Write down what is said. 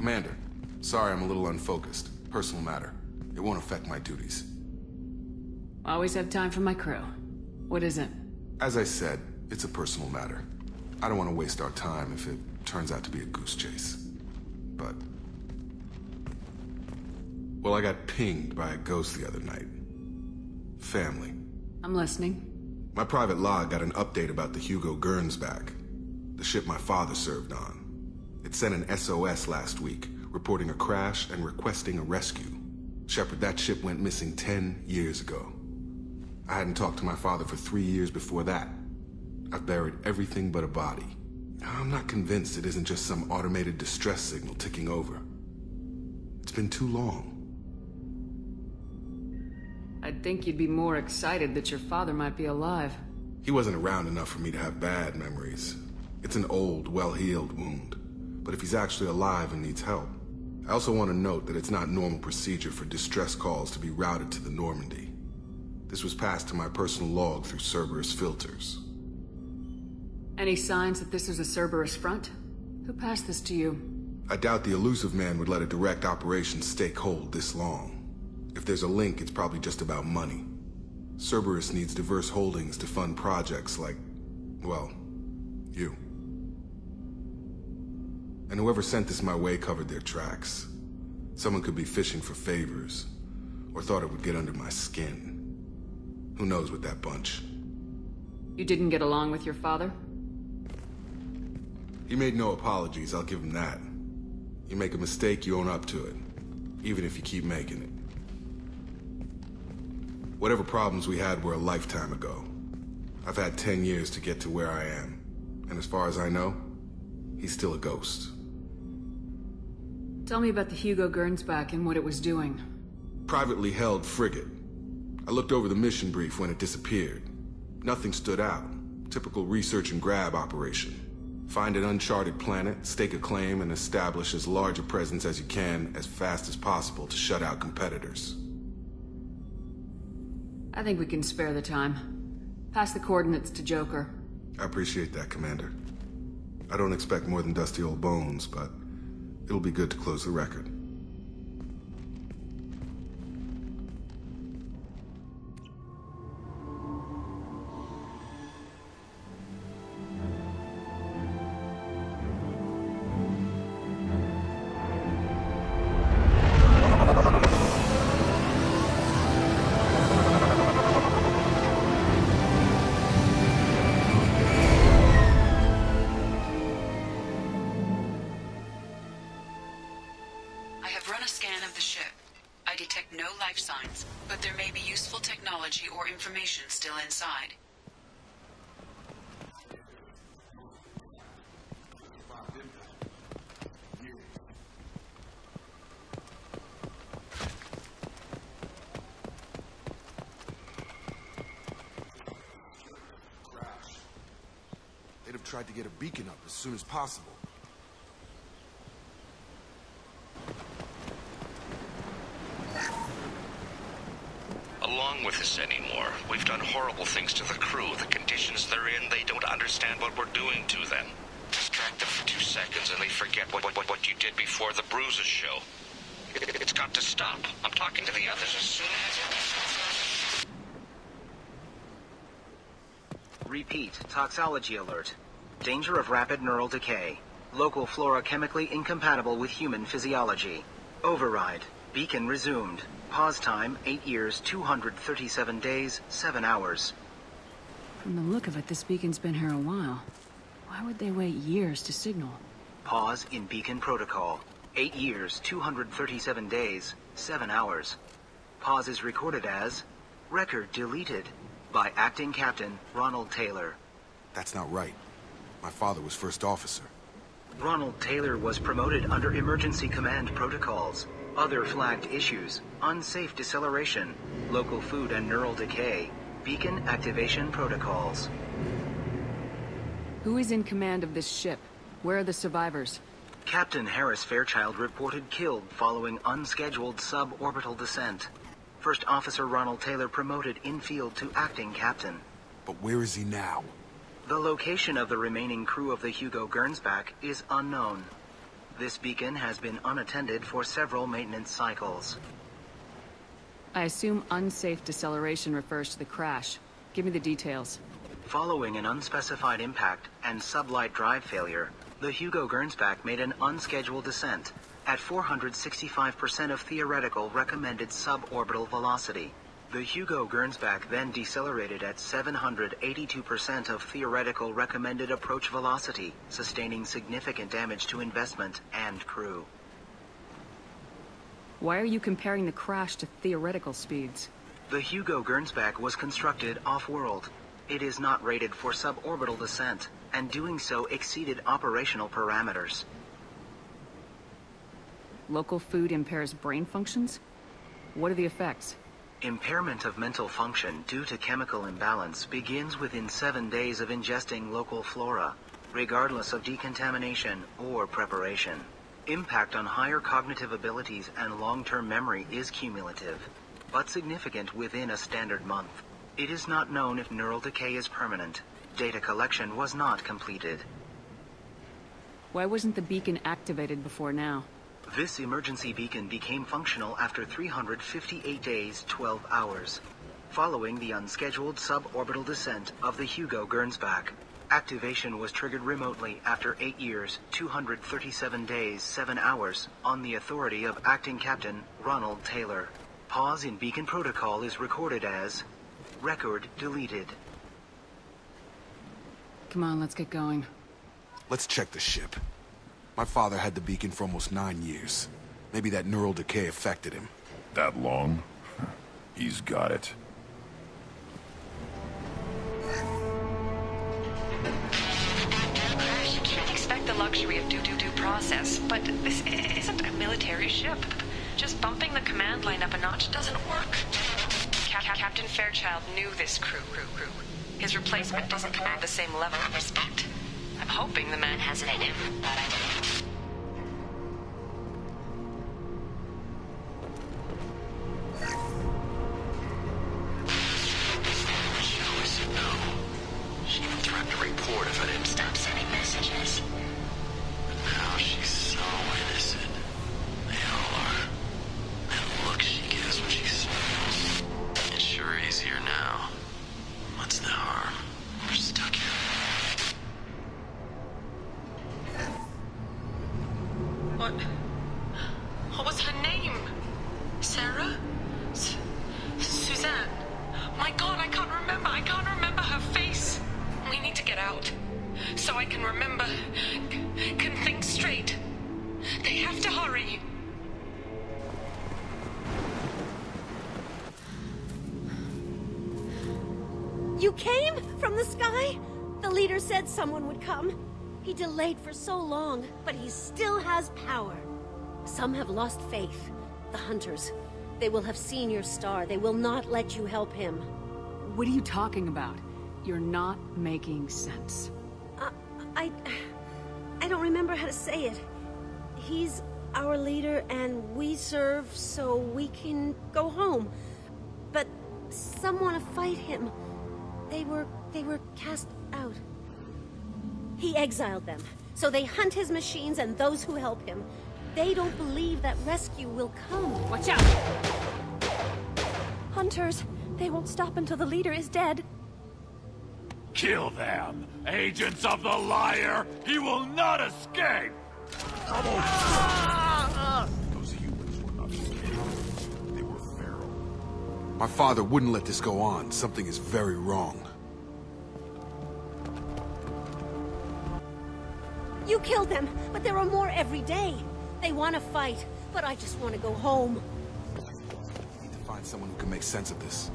Commander, sorry I'm a little unfocused. Personal matter. It won't affect my duties. I always have time for my crew. What is it? As I said, it's a personal matter. I don't want to waste our time if it turns out to be a goose chase. But... Well, I got pinged by a ghost the other night. Family. I'm listening. My private log got an update about the Hugo Gernsback, the ship my father served on. It sent an SOS last week, reporting a crash and requesting a rescue. Shepard, that ship went missing 10 years ago. I hadn't talked to my father for three years before that. I've buried everything but a body. I'm not convinced it isn't just some automated distress signal ticking over. It's been too long. I'd think you'd be more excited that your father might be alive. He wasn't around enough for me to have bad memories. It's an old, well-healed wound. But if he's actually alive and needs help, I also want to note that it's not normal procedure for distress calls to be routed to the Normandy. This was passed to my personal log through Cerberus filters. Any signs that this is a Cerberus front? Who passed this to you? I doubt the Illusive Man would let a direct operation stake hold this long. If there's a link, it's probably just about money. Cerberus needs diverse holdings to fund projects like, well, you. And whoever sent this my way covered their tracks. Someone could be fishing for favors, or thought it would get under my skin. Who knows with that bunch? You didn't get along with your father? He made no apologies, I'll give him that. You make a mistake, you own up to it. Even if you keep making it. Whatever problems we had were a lifetime ago. I've had ten years to get to where I am. And as far as I know, he's still a ghost. Tell me about the Hugo Gernsback and what it was doing. Privately held frigate. I looked over the mission brief when it disappeared. Nothing stood out. Typical research and grab operation. Find an uncharted planet, stake a claim, and establish as large a presence as you can as fast as possible to shut out competitors. I think we can spare the time. Pass the coordinates to Joker. I appreciate that, Commander. I don't expect more than dusty old bones, but it'll be good to close the record. Technology or information still inside. They'd have tried to get a beacon up as soon as possible. Along with us anymore. We've done horrible things to the crew. The conditions they're in, they don't understand what we're doing to them. Distract them for two seconds and they forget what, what, what you did before the bruises show. It, it's got to stop. I'm talking to the others as soon as... Repeat, toxology alert. Danger of rapid neural decay. Local flora chemically incompatible with human physiology. Override. Beacon resumed. Pause time, 8 years, 237 days, 7 hours. From the look of it, this beacon's been here a while. Why would they wait years to signal? Pause in beacon protocol. 8 years, 237 days, 7 hours. Pause is recorded as record deleted by acting captain Ronald Taylor. That's not right. My father was first officer. Ronald Taylor was promoted under emergency command protocols. Other flagged issues, unsafe deceleration, local food and neural decay, beacon activation protocols. Who is in command of this ship? Where are the survivors? Captain Harris Fairchild reported killed following unscheduled suborbital descent. First Officer Ronald Taylor promoted in-field to acting captain. But where is he now? The location of the remaining crew of the Hugo Gernsback is unknown. This beacon has been unattended for several maintenance cycles. I assume unsafe deceleration refers to the crash. Give me the details. Following an unspecified impact and sublight drive failure, the Hugo Gernsback made an unscheduled descent at 465% of theoretical recommended suborbital velocity. The Hugo Gernsback then decelerated at 782% of theoretical recommended approach velocity, sustaining significant damage to investment and crew. Why are you comparing the crash to theoretical speeds? The Hugo Gernsback was constructed off-world. It is not rated for suborbital descent, and doing so exceeded operational parameters. Local food impairs brain functions? What are the effects? Impairment of mental function due to chemical imbalance begins within seven days of ingesting local flora, regardless of decontamination or preparation. Impact on higher cognitive abilities and long-term memory is cumulative, but significant within a standard month. It is not known if neural decay is permanent. Data collection was not completed. Why wasn't the beacon activated before now? This emergency beacon became functional after 358 days, 12 hours, following the unscheduled suborbital descent of the Hugo Gernsback. Activation was triggered remotely after 8 years, 237 days, 7 hours, on the authority of Acting Captain Ronald Taylor. Pause in beacon protocol is recorded as record deleted. Come on, let's get going. Let's check the ship. My father had the beacon for almost nine years. Maybe that neural decay affected him. That long? He's got it. You can't expect the luxury of due-due-due process, but this isn't a military ship. Just bumping the command line up a notch doesn't work. Cap Captain Fairchild knew this crew, crew, crew. His replacement doesn't command the same level of respect. I'm hoping the man has it in him. She here now. What's the harm? We're stuck here. What? What was her name? Sarah? S Suzanne? My god, I can't remember. I can't remember her face. We need to get out. So I can remember. Said someone would come. He delayed for so long, but he still has power. Some have lost faith. The hunters. They will have seen your star. They will not let you help him. What are you talking about? You're not making sense. Uh, I. I don't remember how to say it. He's our leader, and we serve so we can go home. But some want to fight him. They were. they were cast out. He exiled them, so they hunt his machines and those who help him. They don't believe that rescue will come. Watch out! Hunters, they won't stop until the leader is dead. Kill them! Agents of the liar! He will not escape! Those humans were not escaping. They were feral. My father wouldn't let this go on. Something is very wrong. You killed them, but there are more every day. They want to fight, but I just want to go home. I need to find someone who can make sense of this.